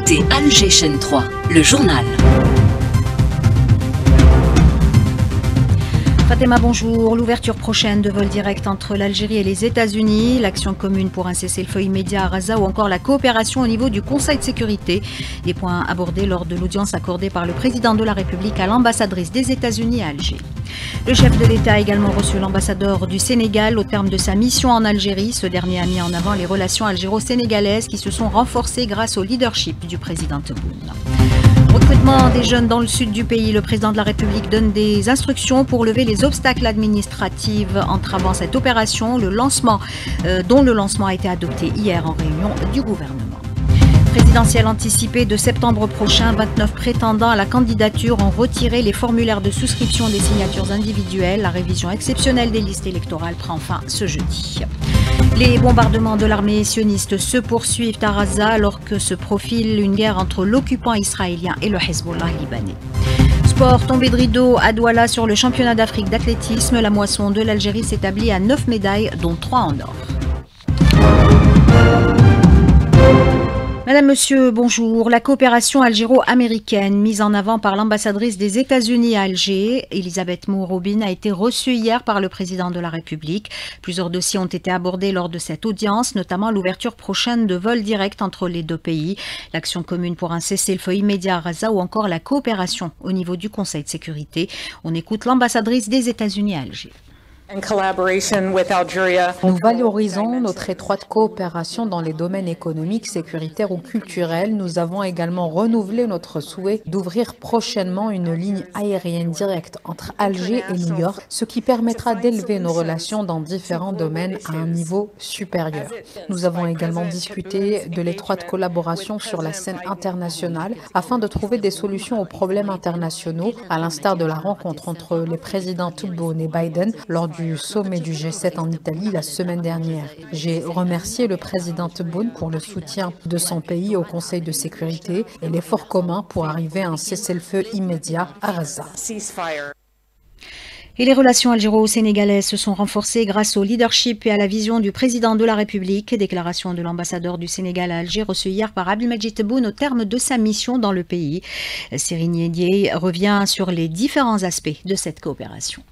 écoutez Alger Chaîne 3, le journal. Fatima, bonjour. L'ouverture prochaine de vols directs entre l'Algérie et les États-Unis, l'action commune pour un cessez-le-feu immédiat à Raza ou encore la coopération au niveau du Conseil de sécurité. Des points abordés lors de l'audience accordée par le président de la République à l'ambassadrice des États-Unis à Alger. Le chef de l'État a également reçu l'ambassadeur du Sénégal au terme de sa mission en Algérie. Ce dernier a mis en avant les relations algéro-sénégalaises qui se sont renforcées grâce au leadership du président Tebboune. Recrutement des jeunes dans le sud du pays. Le président de la République donne des instructions pour lever les obstacles administratifs entravant cette opération, le lancement, euh, dont le lancement a été adopté hier en réunion du gouvernement. Présidentielle anticipée de septembre prochain, 29 prétendants à la candidature ont retiré les formulaires de souscription des signatures individuelles. La révision exceptionnelle des listes électorales prend fin ce jeudi. Les bombardements de l'armée sioniste se poursuivent à Raza alors que se profile une guerre entre l'occupant israélien et le Hezbollah libanais. Sport, tombé de rideau à Douala sur le championnat d'Afrique d'athlétisme. La moisson de l'Algérie s'établit à 9 médailles, dont 3 en or. Monsieur, bonjour. La coopération algéro-américaine mise en avant par l'ambassadrice des États-Unis à Alger, Elisabeth Mourobin, a été reçue hier par le président de la République. Plusieurs dossiers ont été abordés lors de cette audience, notamment l'ouverture prochaine de vols directs entre les deux pays, l'action commune pour un cessez-le-feu immédiat à Gaza ou encore la coopération au niveau du Conseil de sécurité. On écoute l'ambassadrice des États-Unis à Alger. Nous valorisons notre étroite coopération dans les domaines économiques, sécuritaires ou culturels. Nous avons également renouvelé notre souhait d'ouvrir prochainement une ligne aérienne directe entre Alger et New York, ce qui permettra d'élever nos relations dans différents domaines à un niveau supérieur. Nous avons également discuté de l'étroite collaboration sur la scène internationale afin de trouver des solutions aux problèmes internationaux, à l'instar de la rencontre entre les présidents Tubon et Biden lors du du sommet du G7 en Italie la semaine dernière. J'ai remercié le président Tebboune pour le soutien de son pays au Conseil de sécurité et l'effort commun pour arriver à un cessez-le-feu immédiat à Gaza. Et les relations algéro-sénégalaises se sont renforcées grâce au leadership et à la vision du président de la République. Déclaration de l'ambassadeur du Sénégal à Alger reçue hier par Abdelmajid Tebboune au terme de sa mission dans le pays. Cyril Dieye revient sur les différents aspects de cette coopération.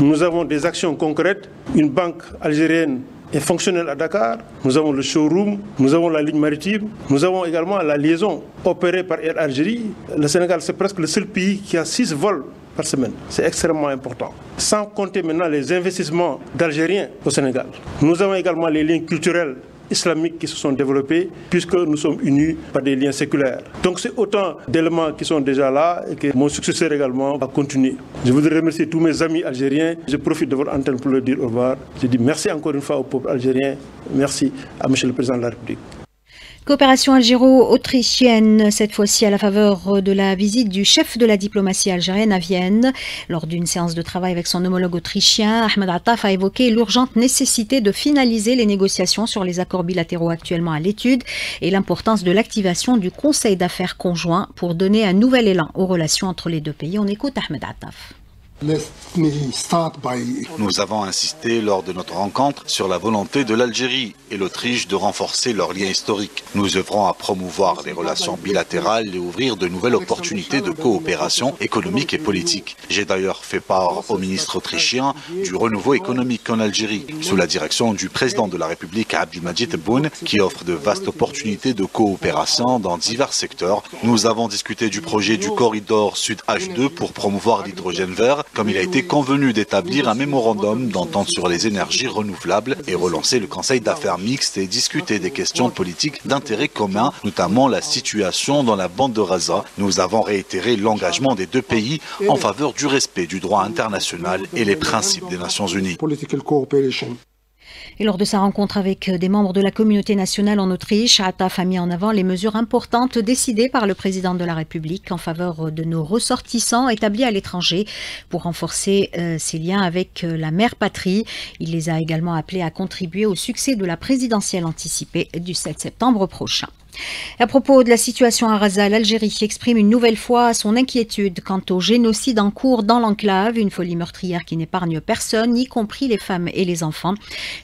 Nous avons des actions concrètes. Une banque algérienne est fonctionnelle à Dakar. Nous avons le showroom, nous avons la ligne maritime, nous avons également la liaison opérée par Air Algérie. Le Sénégal, c'est presque le seul pays qui a six vols par semaine. C'est extrêmement important. Sans compter maintenant les investissements d'Algériens au Sénégal. Nous avons également les liens culturelles islamiques qui se sont développés puisque nous sommes unis par des liens séculaires. Donc c'est autant d'éléments qui sont déjà là et que mon successeur également va continuer. Je voudrais remercier tous mes amis algériens. Je profite de votre antenne pour leur dire au revoir. Je dis merci encore une fois au peuple algérien. Merci à M. le Président de la République. Coopération algéro-autrichienne, cette fois-ci à la faveur de la visite du chef de la diplomatie algérienne à Vienne. Lors d'une séance de travail avec son homologue autrichien, Ahmed Attaf a évoqué l'urgente nécessité de finaliser les négociations sur les accords bilatéraux actuellement à l'étude et l'importance de l'activation du Conseil d'affaires conjoint pour donner un nouvel élan aux relations entre les deux pays. On écoute Ahmed Attaf. Nous avons insisté lors de notre rencontre sur la volonté de l'Algérie et l'Autriche de renforcer leurs liens historiques. Nous œuvrons à promouvoir les relations bilatérales et ouvrir de nouvelles opportunités de coopération économique et politique. J'ai d'ailleurs fait part au ministre autrichien du renouveau économique en Algérie, sous la direction du président de la République Abdelmajid Tebboune, qui offre de vastes opportunités de coopération dans divers secteurs. Nous avons discuté du projet du corridor Sud H2 pour promouvoir l'hydrogène vert comme il a été convenu d'établir un mémorandum d'entente sur les énergies renouvelables et relancer le Conseil d'affaires mixtes et discuter des questions politiques d'intérêt commun, notamment la situation dans la bande de Gaza. Nous avons réitéré l'engagement des deux pays en faveur du respect du droit international et les principes des Nations Unies. Et lors de sa rencontre avec euh, des membres de la communauté nationale en Autriche, Attaf a mis en avant les mesures importantes décidées par le président de la République en faveur euh, de nos ressortissants établis à l'étranger pour renforcer euh, ses liens avec la mère patrie. Il les a également appelés à contribuer au succès de la présidentielle anticipée du 7 septembre prochain. À propos de la situation à Raza, l'Algérie exprime une nouvelle fois son inquiétude quant au génocide en cours dans l'enclave, une folie meurtrière qui n'épargne personne, y compris les femmes et les enfants.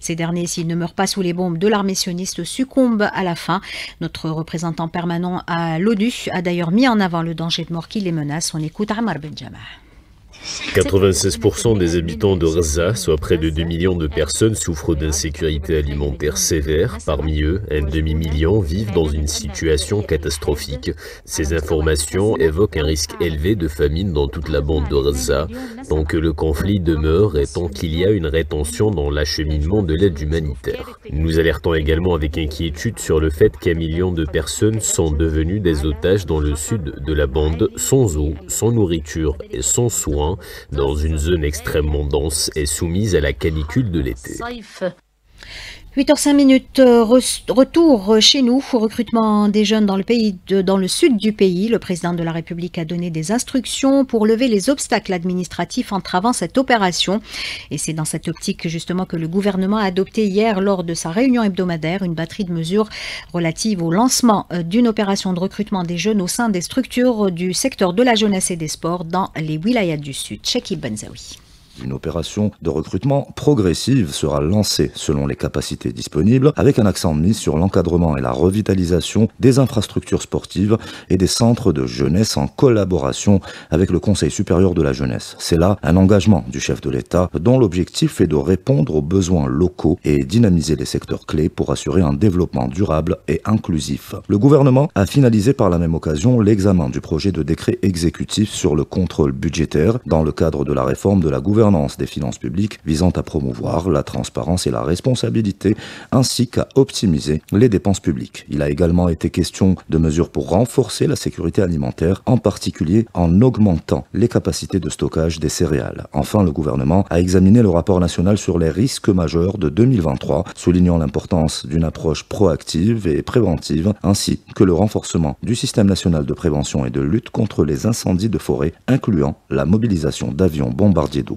Ces derniers, s'ils ne meurent pas sous les bombes de l'armée sioniste, succombent à la fin. Notre représentant permanent à l'ONU a d'ailleurs mis en avant le danger de mort qui les menace. On écoute Amar Benjamah. 96% des habitants de Gaza, soit près de 2 millions de personnes, souffrent d'insécurité alimentaire sévère. Parmi eux, un demi-million vivent dans une situation catastrophique. Ces informations évoquent un risque élevé de famine dans toute la bande de Gaza, tant que le conflit demeure et tant qu'il y a une rétention dans l'acheminement de l'aide humanitaire. Nous alertons également avec inquiétude sur le fait qu'un million de personnes sont devenues des otages dans le sud de la bande, sans eau, sans nourriture et sans soins dans une zone extrêmement dense et soumise à la canicule de l'été. 8h05 minutes, euh, retour chez nous au recrutement des jeunes dans le pays, dans le sud du pays. Le président de la République a donné des instructions pour lever les obstacles administratifs entravant cette opération. Et c'est dans cette optique justement que le gouvernement a adopté hier lors de sa réunion hebdomadaire une batterie de mesures relatives au lancement euh, d'une opération de recrutement des jeunes au sein des structures du secteur de la jeunesse et des sports dans les wilayas du sud. Cheki Benzaoui. Une opération de recrutement progressive sera lancée selon les capacités disponibles, avec un accent mis sur l'encadrement et la revitalisation des infrastructures sportives et des centres de jeunesse en collaboration avec le Conseil supérieur de la jeunesse. C'est là un engagement du chef de l'État dont l'objectif est de répondre aux besoins locaux et dynamiser les secteurs clés pour assurer un développement durable et inclusif. Le gouvernement a finalisé par la même occasion l'examen du projet de décret exécutif sur le contrôle budgétaire dans le cadre de la réforme de la des finances publiques visant à promouvoir la transparence et la responsabilité ainsi qu'à optimiser les dépenses publiques. Il a également été question de mesures pour renforcer la sécurité alimentaire, en particulier en augmentant les capacités de stockage des céréales. Enfin, le gouvernement a examiné le rapport national sur les risques majeurs de 2023, soulignant l'importance d'une approche proactive et préventive, ainsi que le renforcement du système national de prévention et de lutte contre les incendies de forêt, incluant la mobilisation d'avions bombardiers d'eau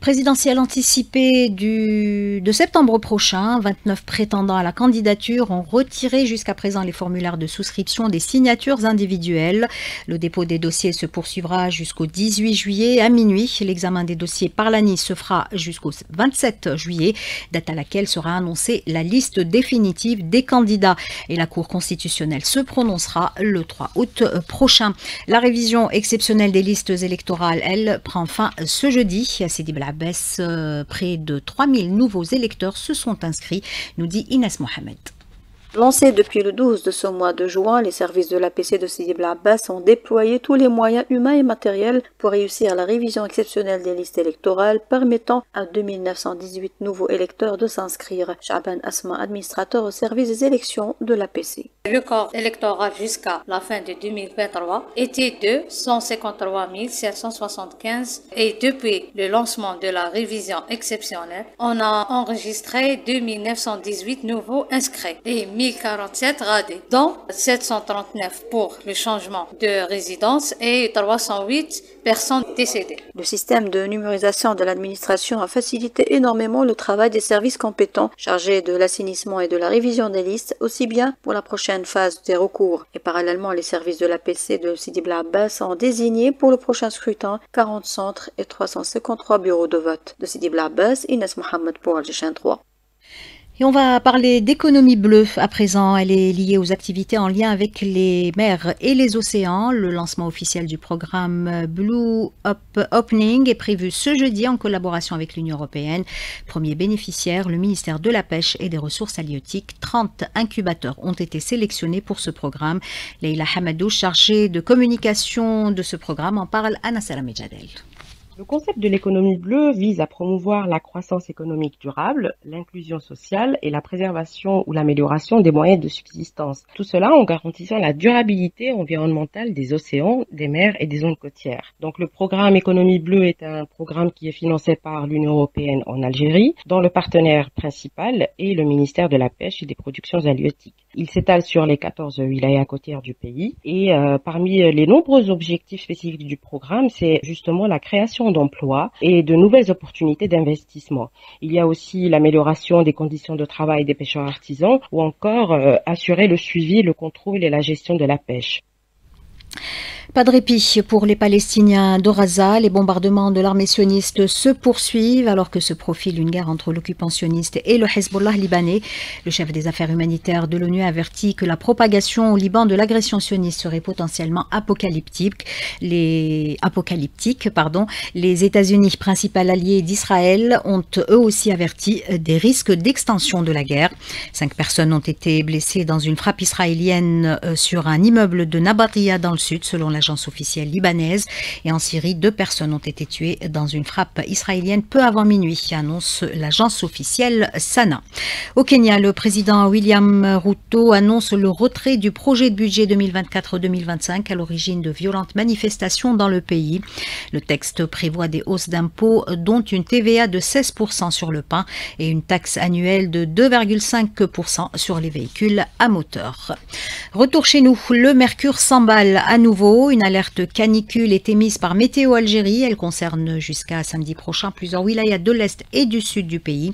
présidentielle anticipée du, de septembre prochain. 29 prétendants à la candidature ont retiré jusqu'à présent les formulaires de souscription des signatures individuelles. Le dépôt des dossiers se poursuivra jusqu'au 18 juillet à minuit. L'examen des dossiers par l'ANI se fera jusqu'au 27 juillet, date à laquelle sera annoncée la liste définitive des candidats. Et la Cour constitutionnelle se prononcera le 3 août prochain. La révision exceptionnelle des listes électorales, elle, prend fin ce jeudi. À la baisse, euh, près de 3000 nouveaux électeurs se sont inscrits, nous dit Inès Mohamed. Lancés depuis le 12 de ce mois de juin, les services de l'APC de Sidi Abbas ont déployé tous les moyens humains et matériels pour réussir la révision exceptionnelle des listes électorales permettant à 2918 nouveaux électeurs de s'inscrire. Shaban Asma, administrateur au service des élections de l'APC. Le corps électoral jusqu'à la fin de 2023 était de 153 775 et depuis le lancement de la révision exceptionnelle, on a enregistré 2918 nouveaux inscrits et 1047 radés, dont 739 pour le changement de résidence et 308 personnes décédées. Le système de numérisation de l'administration a facilité énormément le travail des services compétents chargés de l'assainissement et de la révision des listes, aussi bien pour la prochaine phase des recours. Et parallèlement, les services de l'APC de Sidi Abbas ont désigné pour le prochain scrutin 40 centres et 353 bureaux de vote. De Sidi Abbas, Inès Mohamed pour Algérie 3. Et on va parler d'économie bleue à présent. Elle est liée aux activités en lien avec les mers et les océans. Le lancement officiel du programme Blue Opening est prévu ce jeudi en collaboration avec l'Union européenne. Premier bénéficiaire, le ministère de la Pêche et des Ressources halieutiques. 30 incubateurs ont été sélectionnés pour ce programme. Leila Hamadou, chargée de communication de ce programme, en parle à Nasser Medjadel. Le concept de l'économie bleue vise à promouvoir la croissance économique durable, l'inclusion sociale et la préservation ou l'amélioration des moyens de subsistance. Tout cela en garantissant la durabilité environnementale des océans, des mers et des zones côtières. Donc le programme économie bleue est un programme qui est financé par l'Union européenne en Algérie, dont le partenaire principal est le ministère de la Pêche et des Productions halieutiques. Il s'étale sur les 14 wilayas côtières du pays et euh, parmi les nombreux objectifs spécifiques du programme, c'est justement la création création d'emplois et de nouvelles opportunités d'investissement. Il y a aussi l'amélioration des conditions de travail des pêcheurs artisans ou encore euh, assurer le suivi, le contrôle et la gestion de la pêche. Pas de répit pour les Palestiniens d'Oraza. Les bombardements de l'armée sioniste se poursuivent alors que se profile une guerre entre l'occupant sioniste et le Hezbollah libanais. Le chef des affaires humanitaires de l'ONU avertit que la propagation au Liban de l'agression sioniste serait potentiellement apocalyptique. Les. Les États-Unis, principal allié d'Israël, ont eux aussi averti des risques d'extension de la guerre. Cinq personnes ont été blessées dans une frappe israélienne euh, sur un immeuble de Nabatia dans le sud, selon la l'agence officielle libanaise. Et en Syrie, deux personnes ont été tuées dans une frappe israélienne peu avant minuit, annonce l'agence officielle Sana. Au Kenya, le président William Ruto annonce le retrait du projet de budget 2024-2025 à l'origine de violentes manifestations dans le pays. Le texte prévoit des hausses d'impôts, dont une TVA de 16% sur le pain et une taxe annuelle de 2,5% sur les véhicules à moteur. Retour chez nous, le mercure s'emballe à nouveau. Une alerte canicule est émise par Météo Algérie. Elle concerne jusqu'à samedi prochain plusieurs wilayas de l'Est et du Sud du pays.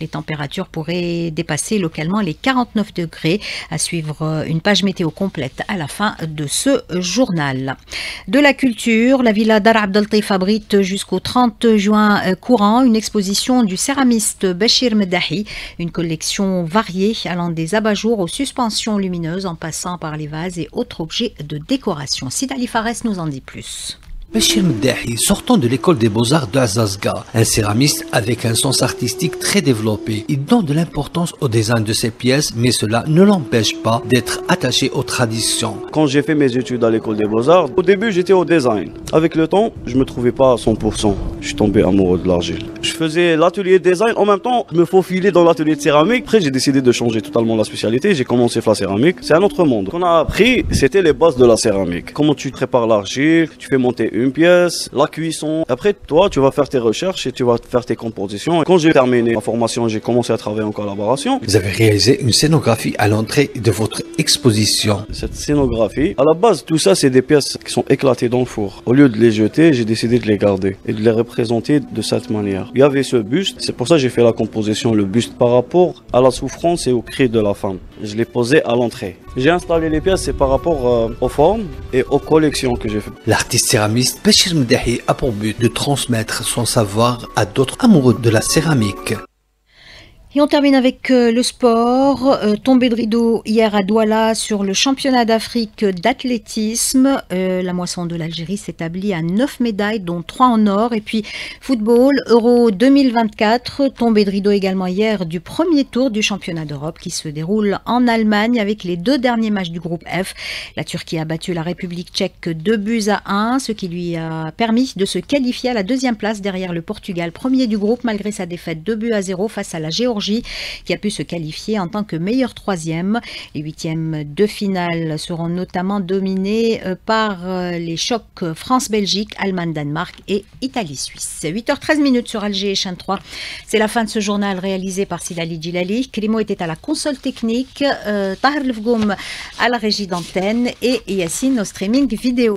Les températures pourraient dépasser localement les 49 degrés. À suivre une page météo complète à la fin de ce journal. De la culture, la villa Dar Abdeltaïf abrite jusqu'au 30 juin euh, courant une exposition du céramiste Bachir Medahi, une collection variée allant des abat-jours aux suspensions lumineuses en passant par les vases et autres objets de décoration. Ali Fares nous en dit plus. Bachir Mdahi, sortant de l'école des beaux-arts de Azazga, un céramiste avec un sens artistique très développé. Il donne de l'importance au design de ses pièces, mais cela ne l'empêche pas d'être attaché aux traditions. Quand j'ai fait mes études à l'école des beaux-arts, au début j'étais au design. Avec le temps, je me trouvais pas à 100%. Je suis tombé amoureux de l'argile. Je faisais l'atelier design, en même temps je me faufilais dans l'atelier de céramique. Après j'ai décidé de changer totalement la spécialité, j'ai commencé la céramique. C'est un autre monde. Ce qu'on a appris, c'était les bases de la céramique. Comment tu prépares l'argile, tu fais monter une pièce, la cuisson. Après, toi, tu vas faire tes recherches et tu vas faire tes compositions. Quand j'ai terminé ma formation, j'ai commencé à travailler en collaboration. Vous avez réalisé une scénographie à l'entrée de votre exposition. Cette scénographie, à la base, tout ça, c'est des pièces qui sont éclatées dans le four. Au lieu de les jeter, j'ai décidé de les garder et de les représenter de cette manière. Il y avait ce buste, c'est pour ça que j'ai fait la composition, le buste par rapport à la souffrance et au cri de la femme. Je l'ai posé à l'entrée. J'ai installé les pièces, par rapport euh, aux formes et aux collections que j'ai fait. L'artiste céramiste Bachir Mdahi a pour but de transmettre son savoir à d'autres amoureux de la céramique. Et on termine avec euh, le sport. Euh, tombée de rideau hier à Douala sur le championnat d'Afrique d'athlétisme. Euh, la moisson de l'Algérie s'établit à 9 médailles, dont 3 en or. Et puis football, Euro 2024. Tombée de rideau également hier du premier tour du championnat d'Europe qui se déroule en Allemagne avec les deux derniers matchs du groupe F. La Turquie a battu la République tchèque 2 buts à 1, ce qui lui a permis de se qualifier à la deuxième place derrière le Portugal, premier du groupe malgré sa défaite 2 buts à 0 face à la Géorgie qui a pu se qualifier en tant que meilleur troisième. Les huitièmes de finale seront notamment dominés euh, par euh, les chocs France-Belgique, Allemagne-Danemark et Italie-Suisse. 8h13 minutes sur Alger et Chaîne 3. C'est la fin de ce journal réalisé par Silali Djilali. Krimo était à la console technique, euh, Lefgoum à la régie d'antenne et Yassine au streaming vidéo.